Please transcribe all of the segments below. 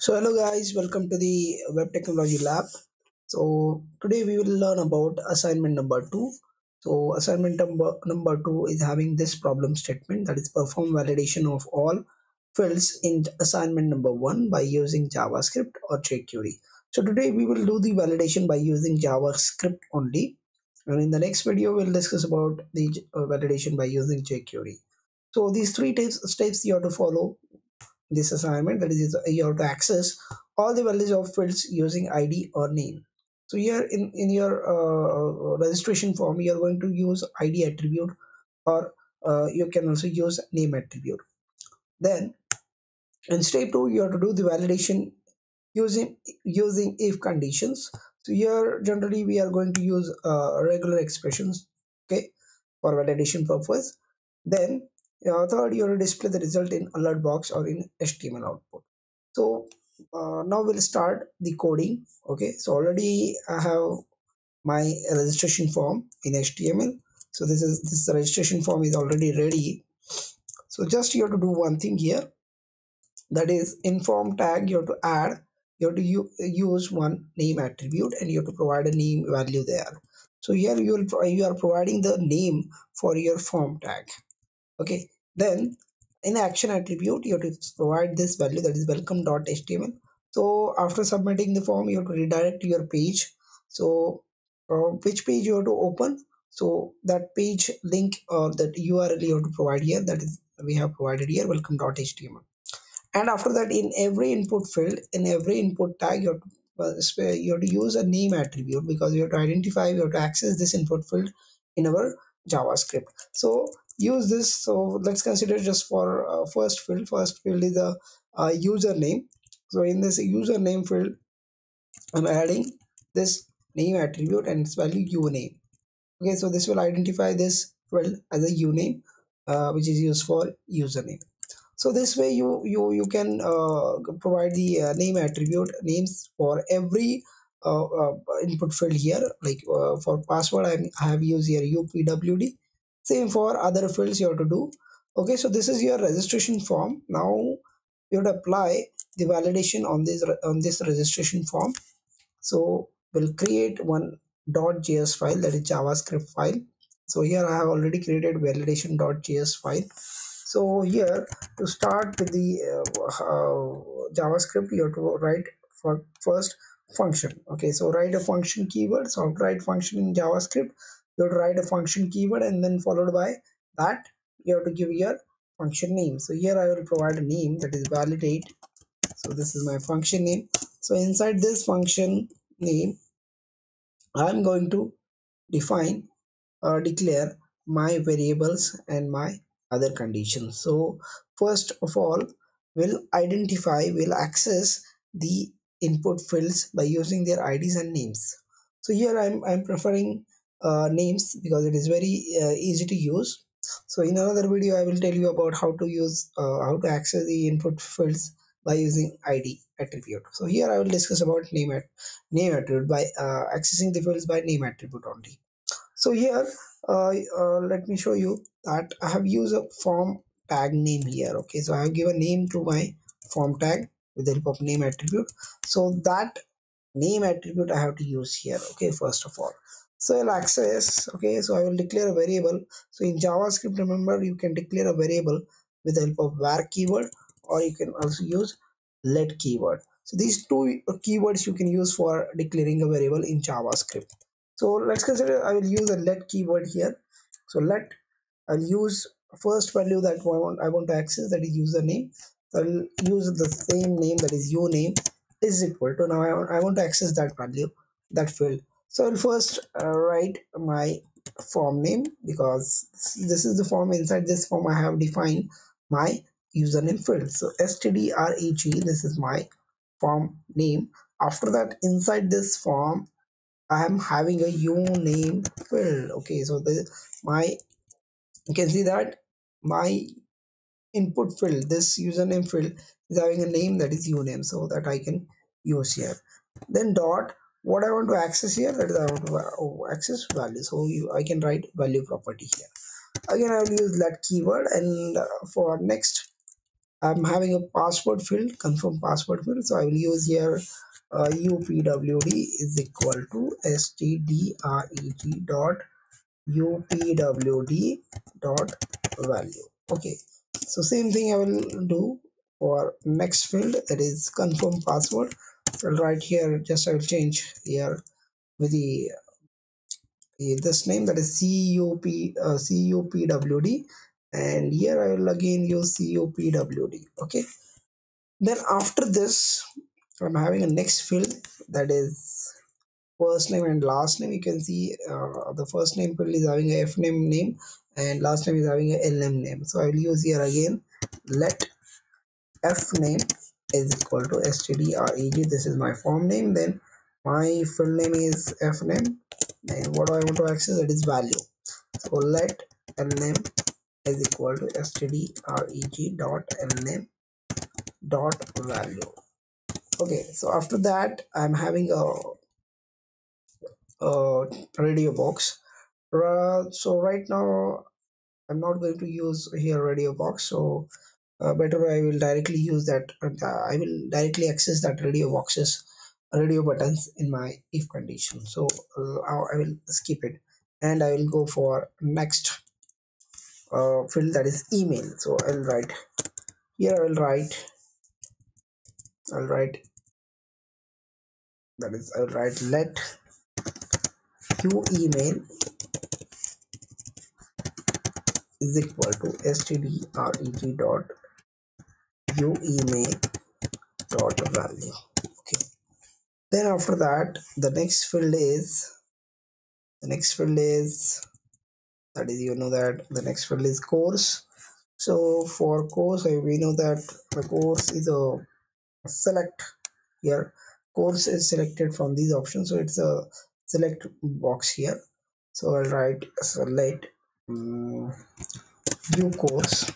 So hello guys, welcome to the Web Technology Lab. So today we will learn about assignment number two. So assignment number number two is having this problem statement that is perform validation of all fields in assignment number one by using JavaScript or jQuery. So today we will do the validation by using JavaScript only. And in the next video, we'll discuss about the uh, validation by using jQuery. So these three steps you have to follow this assignment that is you have to access all the values of fields using id or name. So here in in your uh, registration form you are going to use id attribute or uh, you can also use name attribute. Then in step 2 you have to do the validation using using if conditions. So here generally we are going to use uh, regular expressions okay for validation purpose. Then uh, third you have to display the result in alert box or in html output. So uh, now we'll start the coding okay? So already i have my registration form in html so this is this registration form is already ready. So just you have to do one thing here. That is in form tag you have to add you have to use one name attribute and you have to provide a name value there. So here you will you are providing the name for your form tag okay then in the action attribute you have to provide this value that is welcome.html so after submitting the form you have to redirect your page. So uh, which page you have to open? So that page link or that url you have to provide here that is we have provided here welcome.html and after that in every input field in every input tag you have to uh, you have to use a name attribute because you have to identify you have to access this input field in our javascript. So use this so let's consider just for uh, first field. First field is a, a username. So in this username field i'm adding this name attribute and its value uname. Okay so this will identify this field as a uname uh, which is used for username. So this way you you you can uh, provide the uh, name attribute names for every uh, uh, input field here. Like uh, for password I'm, i have used here upwd same for other fields you have to do. Okay so this is your registration form. Now you have to apply the validation on this on this registration form. So we'll create one .js file that is javascript file. So here i have already created validation.js file. So here to start with the uh, uh, javascript you have to write for first function. Okay so write a function keyword so write function in javascript you have to write a function keyword and then followed by that you have to give your function name. So here i will provide a name that is validate. So this is my function name. So inside this function name i'm going to define or declare my variables and my other conditions. So first of all we'll identify we'll access the input fields by using their ids and names. So here i'm i'm preferring uh, names because it is very uh, easy to use. So in another video i will tell you about how to use uh, how to access the input fields by using id attribute. So here i will discuss about name at name attribute by uh, accessing the fields by name attribute only. So here uh, uh, let me show you that i have used a form tag name here okay? So i have given name to my form tag with the help of name attribute. So that name attribute i have to use here okay first of all so i'll access okay so i will declare a variable. So in javascript remember you can declare a variable with the help of var keyword or you can also use let keyword. So these two keywords you can use for declaring a variable in javascript. So let's consider i will use a let keyword here. So let i'll use first value that I want I want to access that is username. I'll use the same name that is your name is equal to now I want, I want to access that value that field so i'll first uh, write my form name because this is the form inside this form i have defined my username field so stdreg this is my form name after that inside this form I am having a uname field. Okay, so the my you can see that my input field, this username field is having a name that is uname, so that I can use here. Then dot what I want to access here that is I want to oh, access value. So you I can write value property here. Again I will use that keyword and uh, for next I'm having a password field, confirm password field. So I will use here uh, upwd is equal to stdreg dot upwd dot value. Okay, so same thing I will do for next field that is confirm password. So here just I will change here with the this name that is cup uh, cupwd and here I will again use cupwd okay? Then after this I'm having a next field that is first name and last name. You can see uh, the first name field is having a f name name and last name is having a lm name. So I will use here again let f name is equal to stdreg this is my form name then my field name is f name and what do I want to access? It is value. So let lname is equal to stdreg dot lname dot value. Okay so after that I'm having a, a radio box. Uh, so right now I'm not going to use here radio box so uh, better I will directly use that uh, I will directly access that radio boxes radio buttons in my if condition. So uh, I will skip it. And I will go for next uh, field that is email. So I'll write here I will write I'll write that is I'll write let u email is equal to stdreg dot u email dot value. Okay. Then after that the next field is the next field is that is you know that the next field is course. So for course we know that the course is a select here. Course is selected from these options. So it's a select box here. So i'll write select um, view course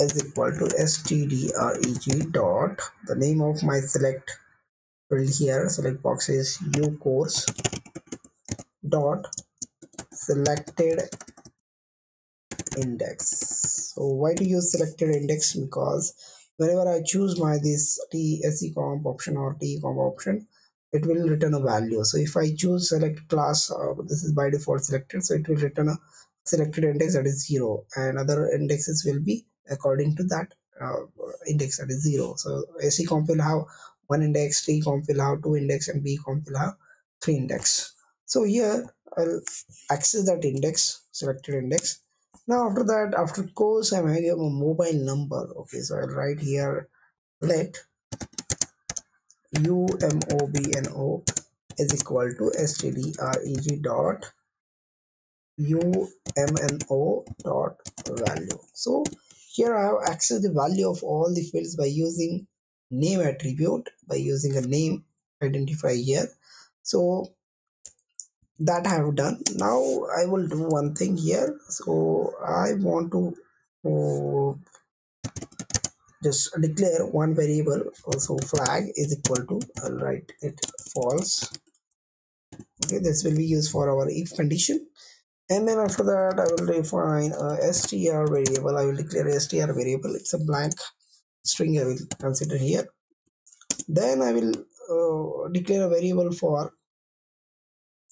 is equal to stdreg dot. The name of my select field here select box is u course dot selected index. So why do you selected index? Because whenever I choose my this T SE comp option or T comp option it will return a value. So if I choose select class uh, this is by default selected so it will return a selected index that is zero and other indexes will be according to that uh, index that is zero. So AC comp will have one index T comp will have two index and B comp will have three index. So here I'll access that index selected index. Now after that after course i'm having a mobile number. Okay so i'll write here let umobno is equal to stdreg dot umno dot value. So here i have accessed the value of all the fields by using name attribute by using a name identifier here. So that I have done. Now I will do one thing here. So I want to uh, just declare one variable also flag is equal to I'll write it false. Okay this will be used for our if condition and then after that I will define a str variable. I will declare a str variable. It's a blank string I will consider here. Then I will uh, declare a variable for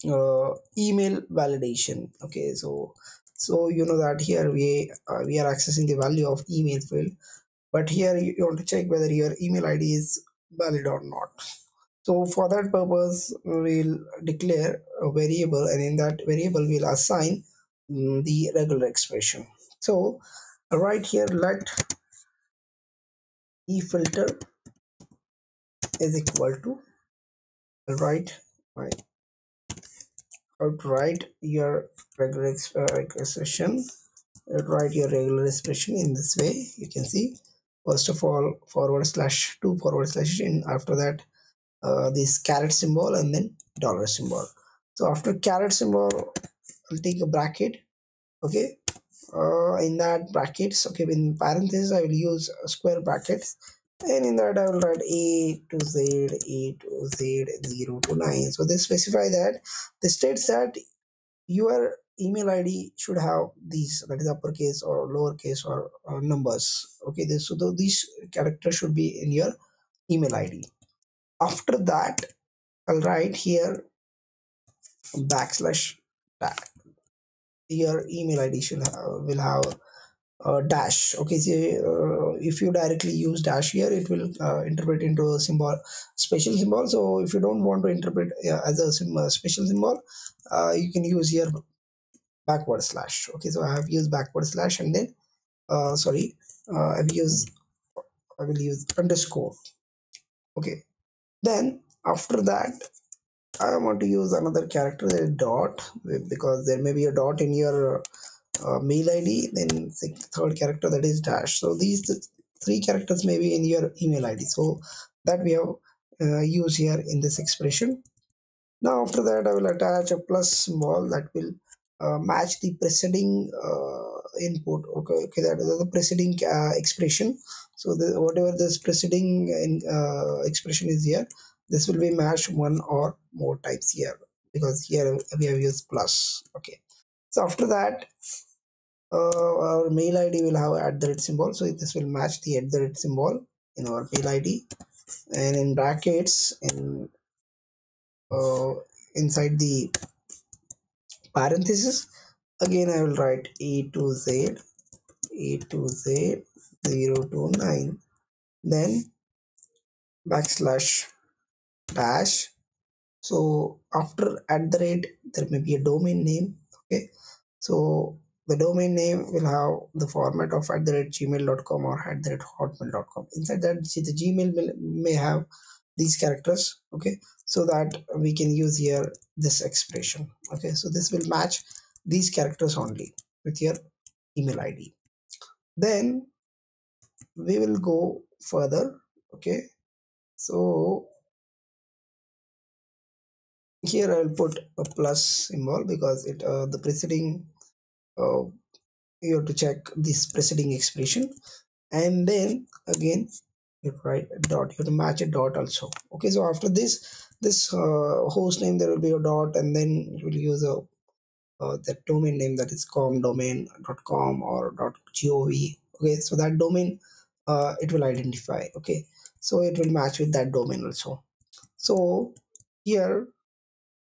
uh, email validation. Okay so so you know that here we uh, we are accessing the value of email field. But here you, you want to check whether your email id is valid or not so for that purpose we'll declare a variable and in that variable we'll assign um, the regular expression. So right here let e filter is equal to right right how write your regular uh, expression write your regular expression in this way. You can see first of all forward slash two forward slash in. After that uh, this caret symbol and then dollar symbol. So after caret symbol i'll take a bracket okay? Uh, in that brackets okay in parentheses i will use square brackets and in that I will write A to Z, A to Z, 0 to 9. So they specify that. This states that your email id should have these that is uppercase or lowercase or uh, numbers okay? This, so the, these characters should be in your email id after that i'll write here backslash tag your email id should have will have uh, dash. Okay so uh, if you directly use dash here it will uh, interpret into a symbol special symbol. So if you don't want to interpret uh, as a symbol, special symbol uh, you can use here backward slash. Okay so i have used backward slash and then uh, sorry uh, i've used i will use underscore. Okay then after that i want to use another character dot because there may be a dot in your uh, mail id then third character that is dash. So these three characters may be in your email id so that we have uh, used here in this expression. Now after that i will attach a plus symbol that will uh, match the preceding uh, input okay okay that is the preceding uh, expression. So the, whatever this preceding in, uh, expression is here this will be matched one or more times here because here we have used plus okay. So after that uh, our mail id will have at the rate symbol. So this will match the at the rate symbol in our mail id and in brackets in uh, inside the parenthesis again I will write A to Z A to Z 0 to 9 then backslash dash. So after at the rate there may be a domain name okay? So the domain name will have the format of at the rate gmail.com or at the rate hotmail.com inside that the gmail may have these characters okay? So that we can use here this expression okay? So this will match these characters only with your email id then we will go further okay? So here i will put a plus symbol because it uh, the preceding uh, you have to check this preceding expression. And then again you write a dot you have to match a dot also okay? So after this this uh, host name there will be a dot and then will use a uh, that domain name that is comdomain.com or. dot .gov okay so that domain uh, it will identify okay? So it will match with that domain also. So here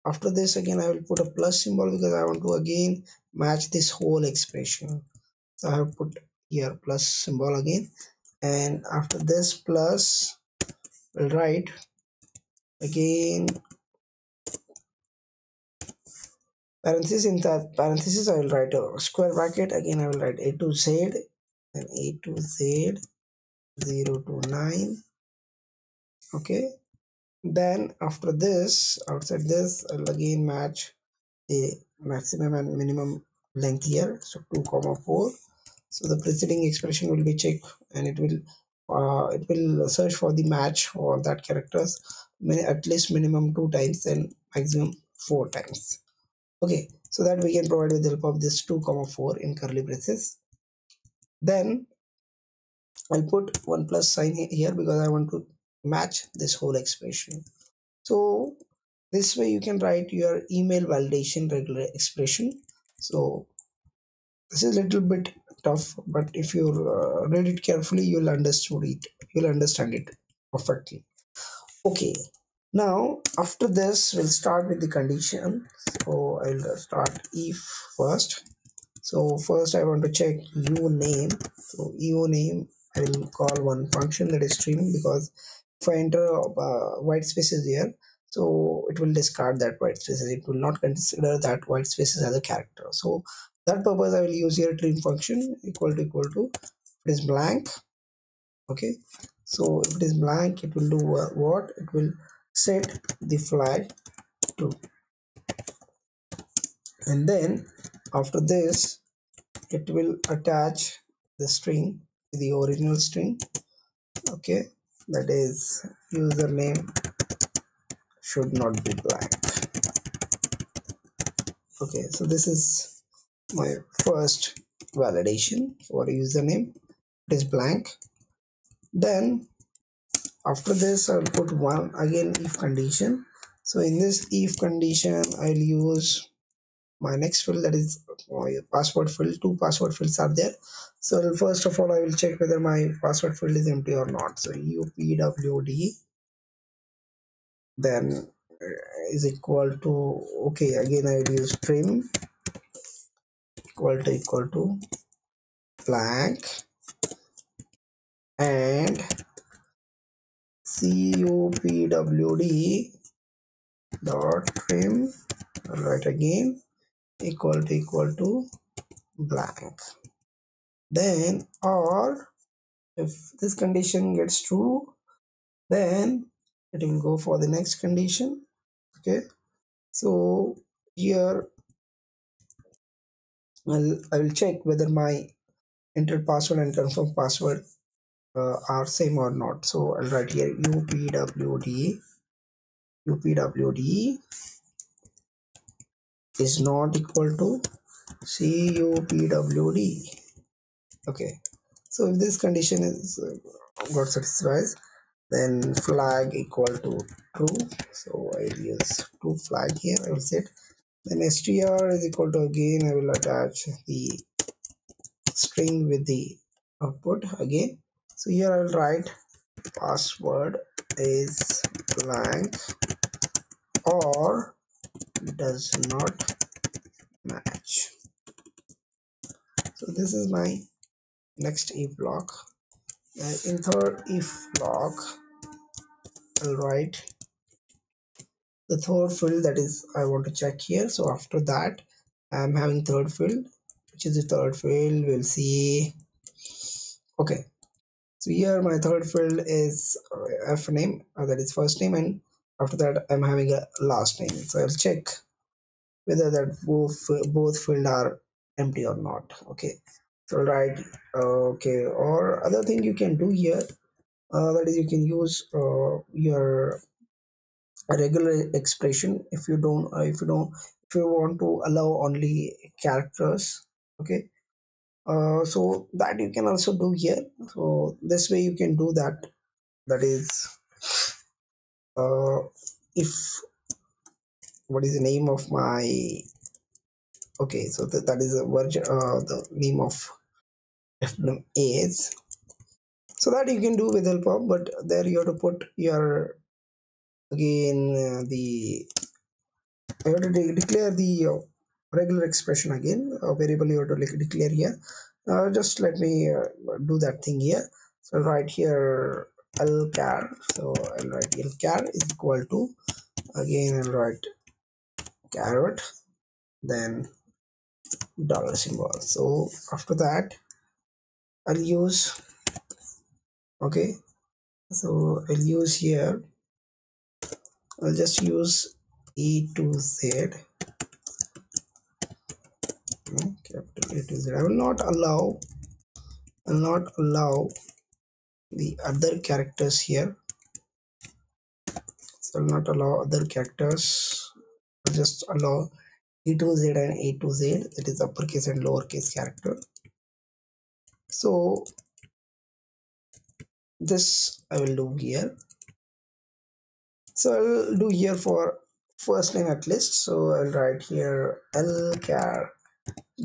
after this again I will put a plus symbol because I want to again match this whole expression. So I have put here plus symbol again. And after this plus we'll write again parenthesis in that parenthesis I will write a square bracket. Again I will write a to z and a to z 0 to 9 okay. Then after this outside this I'll again match the maximum and minimum length here. So 2 comma 4 so the preceding expression will be checked and it will uh, it will search for the match for that characters. At least minimum two times and maximum four times okay so that we can provide with the help of this 2 comma 4 in curly braces. Then I'll put one plus sign here because I want to match this whole expression. So this way you can write your email validation regular expression. So this is a little bit tough but if you uh, read it carefully you'll understand it you'll understand it perfectly. Okay now after this we'll start with the condition. So i'll start if first. So first i want to check u name so u name i will call one function that is streaming because if i enter uh, white spaces here so it will discard that white spaces. It will not consider that white spaces as a character. So that purpose I will use here trim function equal to equal to it is blank. Okay. So if it is blank it will do what? It will set the flag to. And then after this it will attach the string to the original string. Okay that is username should not be blank okay so this is my first validation for username. It is blank. Then after this i'll put one again if condition. So in this if condition i'll use my next field that is my password field two password fields are there. So first of all i will check whether my password field is empty or not. So upwd then uh, is equal to okay again i will use trim. Equal to equal to blank. And cupwd dot trim right again equal to equal to blank. Then or if this condition gets true then it will go for the next condition okay? So here I'll, I will check whether my entered password and confirmed password uh, are same or not. So I'll write here upwd upwd is not equal to cupwd okay. So if this condition is uh, got satisfied then flag equal to true. So i'll use true flag here. I will set. Then str is equal to again i will attach the string with the output. Again so here i'll write password is blank or does not match. So this is my next if block. And in third if block i'll write the third field that is i want to check here. So after that i'm having third field which is the third field. We'll see. Okay so here my third field is f name uh, that is first name and after that i'm having a last name. So i'll check whether that both both field are empty or not. Okay. So right uh, okay or other thing you can do here uh, that is you can use uh, your regular expression if you don't uh, if you don't if you want to allow only characters. Okay uh, so that you can also do here. So this way you can do that. That is uh, if what is the name of my okay so th that is a version uh, the name of fnum is so that you can do with help of but there you have to put your again uh, the you have to de declare the uh, regular expression again a variable you have to declare here. Uh, just let me uh, do that thing here. So write here lchar so i'll write lchar is equal to again i'll write caret then dollar symbol. So after that i'll use okay. So i'll use here i'll just use e to z hmm, capital a to z i will not allow i'll not allow the other characters here. So i'll not allow other characters. I'll just allow e to z and a to z that is uppercase and lowercase character. So this i will do here. So i'll do here for first name at least. So i'll write here lchar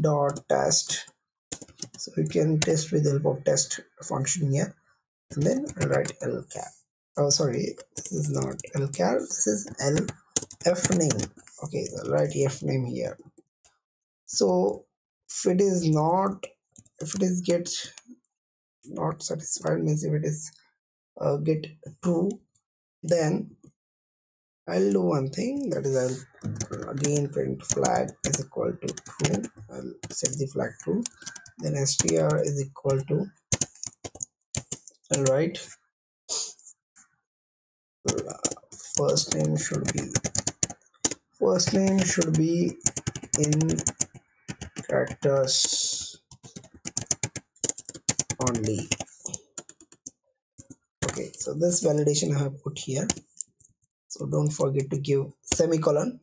dot test. So you can test with the help of test function here. And then write lchar oh sorry this is not lchar this is l f name. Okay I'll write f name here. So if it is not if it is get not satisfied means if it is uh, get true then I'll do one thing that is I'll again print flag is equal to true. I'll set the flag true. Then str is equal to I'll write first name should be first name should be in characters only. Okay so this validation i have put here so don't forget to give semicolon.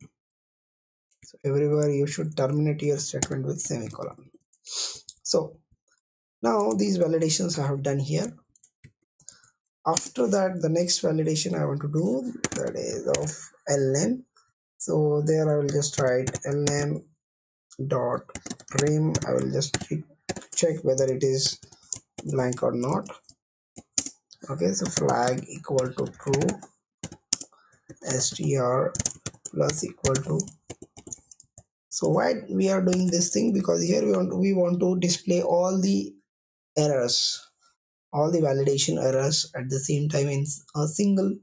So everywhere you should terminate your statement with semicolon. So now these validations i have done here. After that the next validation i want to do that is of lname so there i will just write lname dot trim. I will just check whether it is blank or not. Okay so flag equal to true str plus equal to. So why we are doing this thing? Because here we want we want to display all the errors all the validation errors at the same time in a single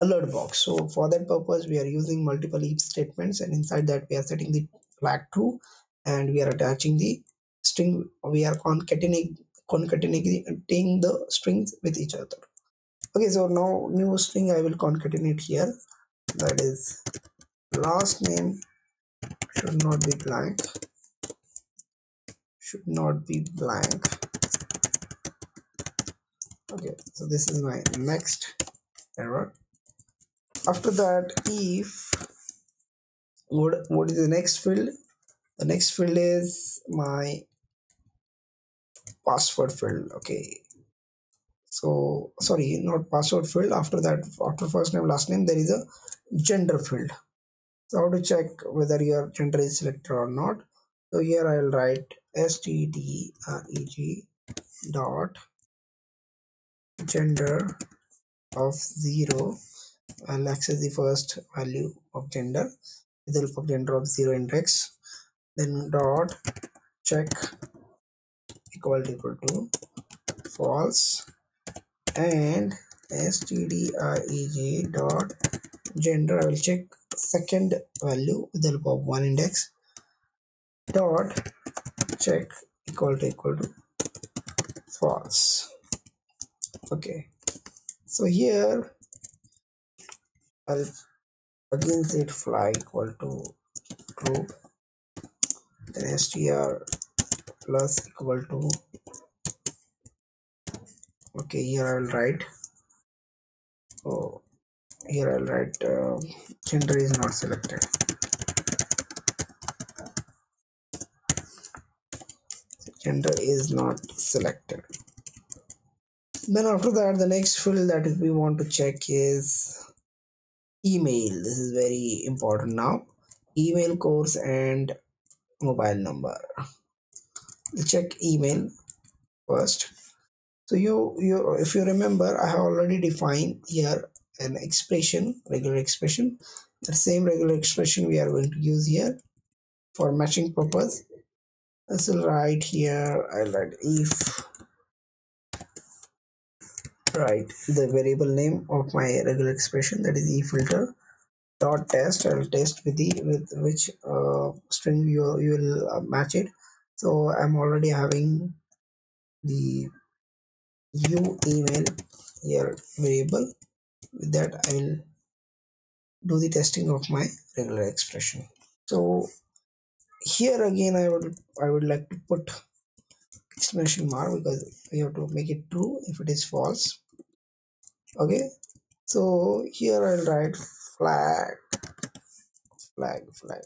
alert box. So for that purpose we are using multiple if statements and inside that we are setting the flag true and we are attaching the string. We are concatenating concatenating the strings with each other okay so now new string i will concatenate here. That is last name should not be blank. Should not be blank. Okay so this is my next error. After that if what what is the next field? The next field is my password field. Okay so sorry not password field. After that after first name last name there is a gender field. So how to check whether your gender is selected or not. So here i will write stdreg dot gender of 0 I'll access the first value of gender with the help of gender of 0 index. Then dot check equal to equal to false and stdreg dot gender. I will check second value with the help one index dot check equal to equal to false. Okay. So here I'll again set fly equal to true then str plus equal to okay here I'll write. Oh here I'll write uh, gender is not selected. Gender is not selected. Then after that the next field that we want to check is email. This is very important now. Email course and mobile number. Check email first so you you if you remember i have already defined here an expression regular expression. The same regular expression we are going to use here for matching purpose. This will write here. I'll write if write the variable name of my regular expression that is e filter dot test. I'll test with the with which uh, string you, you will uh, match it. So i'm already having the u email here variable. With that i will do the testing of my regular expression. So here again i would i would like to put exclamation mark because we have to make it true if it is false. Okay. So here I'll write flag flag flag.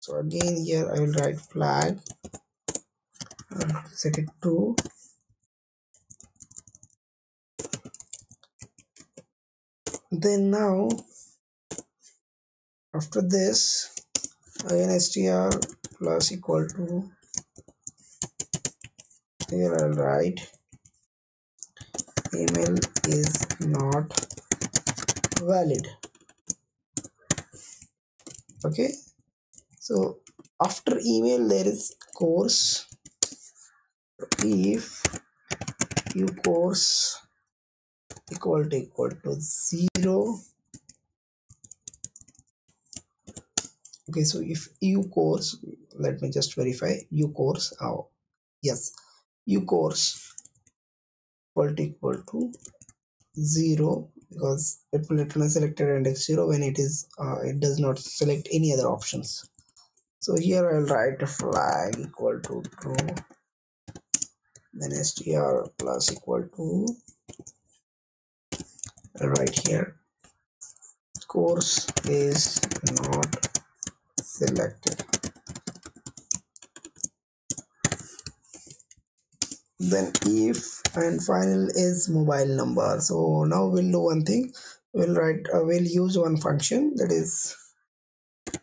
So again here I will write flag. Uh, set it to then now after this again str plus equal to here I'll write email is not valid. Okay? So after email there is course. If u course equal to equal to zero. Okay so if u course let me just verify u course oh yes. U course equal to equal to 0 because it will return selected index 0 when it is uh, it does not select any other options. So here I'll write a flag equal to true then str plus equal to I'll here. Course is not selected. Then if and final is mobile number. So now we'll do one thing. We'll write uh, we'll use one function that is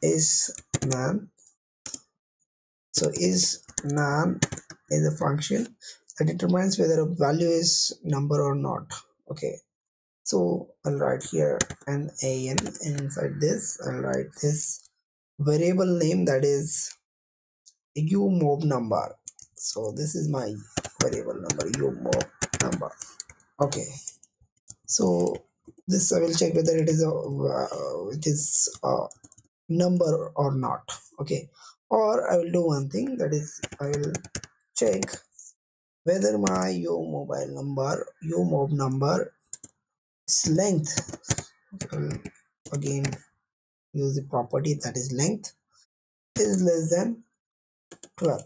is man so is nan is a function that determines whether a value is number or not. Okay so I'll write here an an inside this. I'll write this variable name that is umob number. So this is my variable number umob number. Okay. So this I will check whether it is a uh, it is a number or not. Okay. Or I will do one thing that is I will check whether my yo mobile number yo mob number is length. Again use the property that is length. Is less than 12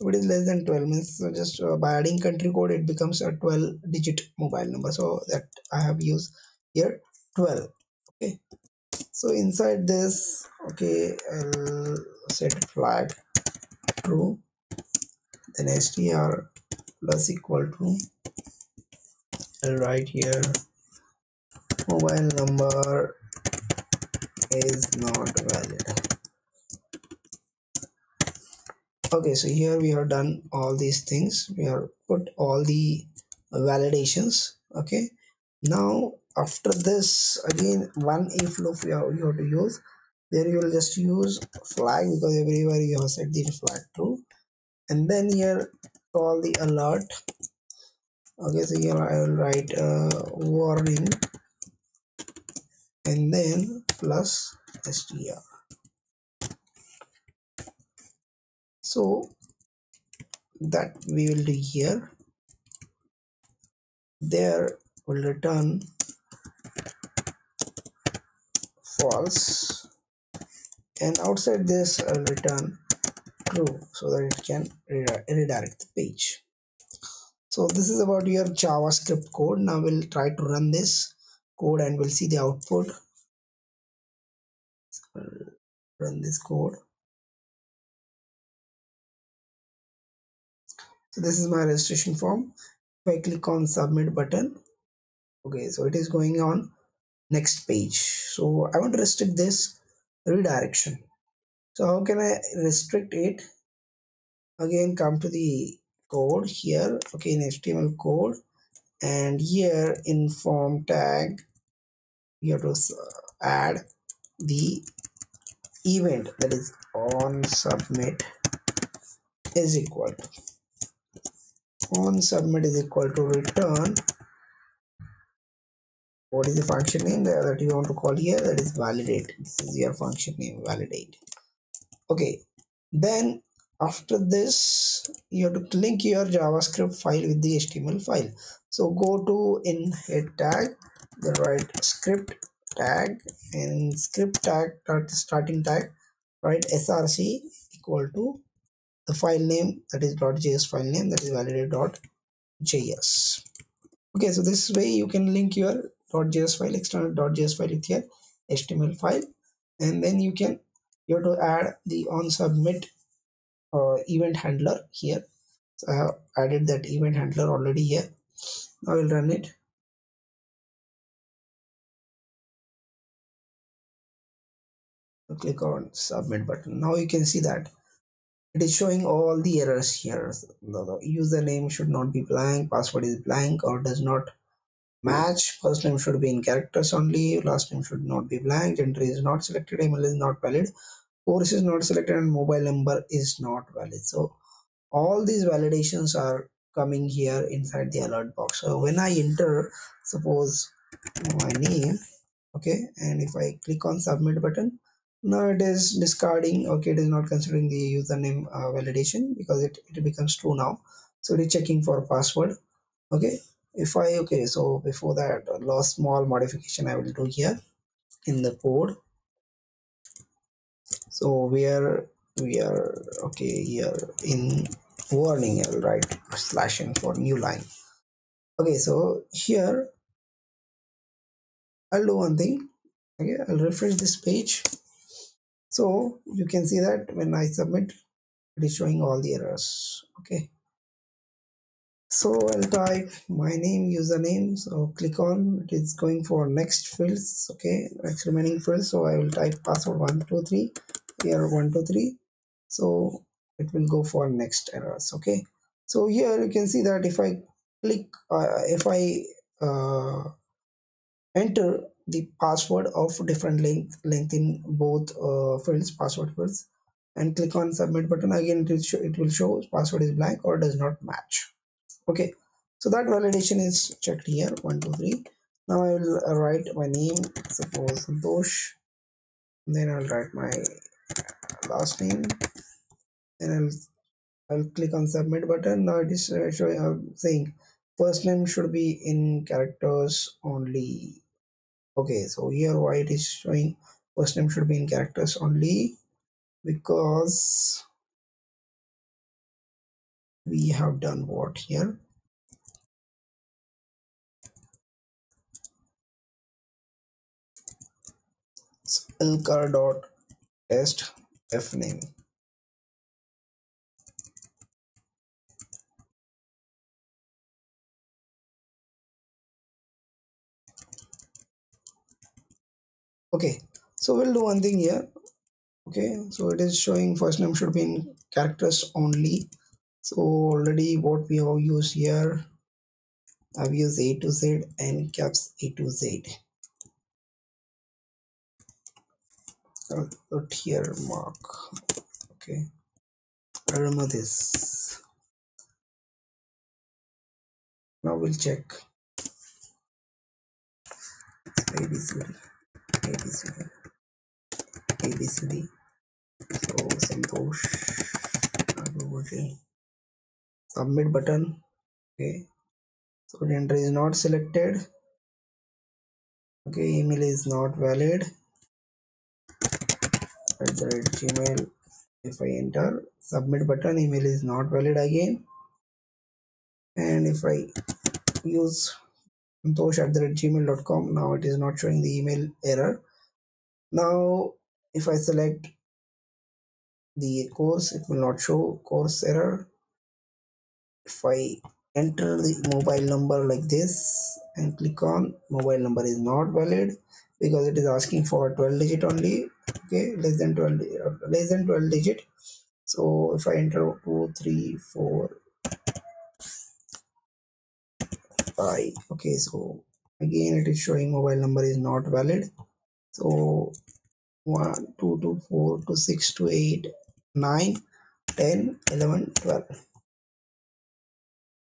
if it is less than 12 means so just uh, by adding country code it becomes a 12 digit mobile number. So that i have used here 12 okay. So inside this okay i'll set flag true. Then str plus equal to i'll write here. Mobile number is not valid. Okay so here we have done all these things. We have put all the validations okay? Now after this again one if loop you have, you have to use. There you will just use flag because everywhere you have set the flag true. And then here call the alert okay so here i will write uh, warning and then plus str so that we will do here. There will return false and outside this I'll return true so that it can redirect the page so this is about your javascript code. Now we'll try to run this code and we'll see the output. So run this code. So this is my registration form. If i click on submit button okay so it is going on next page. So i want to restrict this redirection. So how can i restrict it? Again come to the code here okay in html code. And here in form tag you have to add the event that is on submit is equal to on submit is equal to return. What is the function name that you want to call here? That is validate. This is your function name validate. Okay then after this you have to link your javascript file with the html file. So go to in head tag then write script tag and script tag starting tag write src equal to the file name that is .js file name that is validate.js okay so this way you can link your .js file external .js file with your HTML file and then you can you have to add the on submit Uh, event handler here. So I have added that event handler already here. I will run it. Click on submit button. Now you can see that it is showing all the errors here. The username should not be blank password is blank or does not match. First name should be in characters only last name should not be blank gender is not selected email is not valid course is not selected and mobile number is not valid. So all these validations are coming here inside the alert box. So when i enter suppose my name okay and if i click on submit button now it is discarding okay it is not considering the username uh, validation because it, it becomes true now. So it is checking for password okay. If i okay so before that last small modification i will do here in the code so where we are okay here in warning i will write slash in for new line. Okay so here i'll do one thing. Okay i'll refresh this page. So you can see that when I submit it is showing all the errors. Okay. So I'll type my name username. So click on. It is going for next fields. Okay next remaining fields. So I will type password 123 here 123 so it will go for next errors okay? So here you can see that if i click uh, if i uh, enter the password of different length length in both uh, fields password fields and click on submit button again it will show it will show password is blank or does not match okay? So that validation is checked here one two three. Now i will write my name suppose santosh then i'll write my last name. Then i'll i'll click on submit button. Now it is showing uh, saying first name should be in characters only. Okay so here why it is showing first name should be in characters only? Because we have done what here? Spellcar dot test f name. Okay so we'll do one thing here. Okay so it is showing first name should be in characters only. So already what we have used here I've used A to Z and caps A to Z Put here mark. Okay. I remember this now we'll check. ABCD ABCD ABCD so Santosh submit button. Okay. So gender is not selected. Okay. Email is not valid at the gmail. If i enter submit button email is not valid again. And if i use santosh at the gmail.com now it is not showing the email error. Now if i select the course it will not show course error. If i enter the mobile number like this and click on mobile number is not valid because it is asking for 12 digit only okay less than 12 uh, less than 12 digit. So if i enter 2 3 4 5 okay so again it is showing mobile number is not valid. So 1 2 to 4 to 6 to 8 9 10 11 12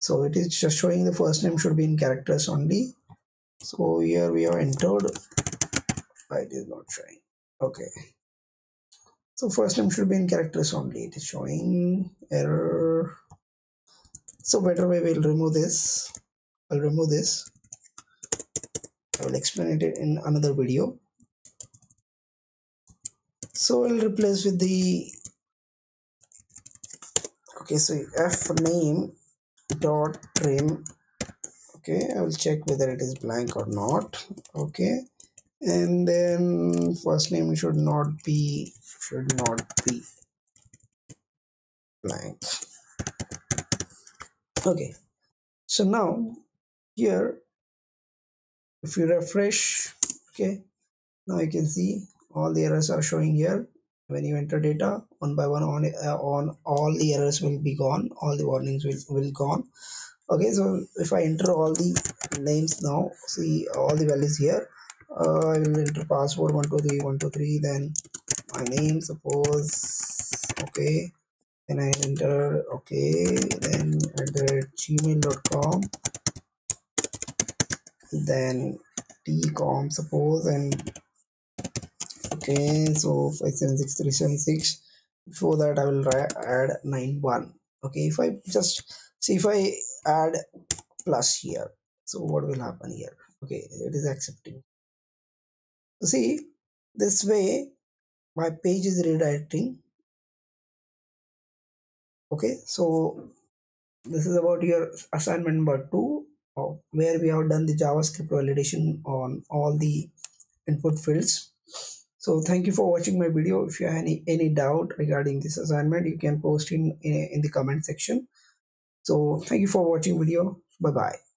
so it is just showing the first name should be in characters only. So here we have entered. It is not showing okay. So first name should be in characters only. It is showing error. So better way we'll remove this. I'll remove this. I will explain it in another video. So i'll replace with the okay so f name dot trim. Okay i will check whether it is blank or not. Okay and then first name should not be should not be blank. Okay. So now here if you refresh okay now you can see all the errors are showing here. When you enter data one by one on uh, on all the errors will be gone all the warnings will will gone. Okay so if i enter all the names now see all the values here uh, i will enter password 123123 then my name suppose okay then i enter okay then enter gmail.com then tcom suppose and okay so 576376 before that i will add 91 okay if i just see if i add plus here so what will happen here okay it is accepting see this way my page is redirecting. Okay so this is about your assignment number two where we have done the javascript validation on all the input fields. So thank you for watching my video. If you have any any doubt regarding this assignment you can post in in, in the comment section. So thank you for watching video. Bye bye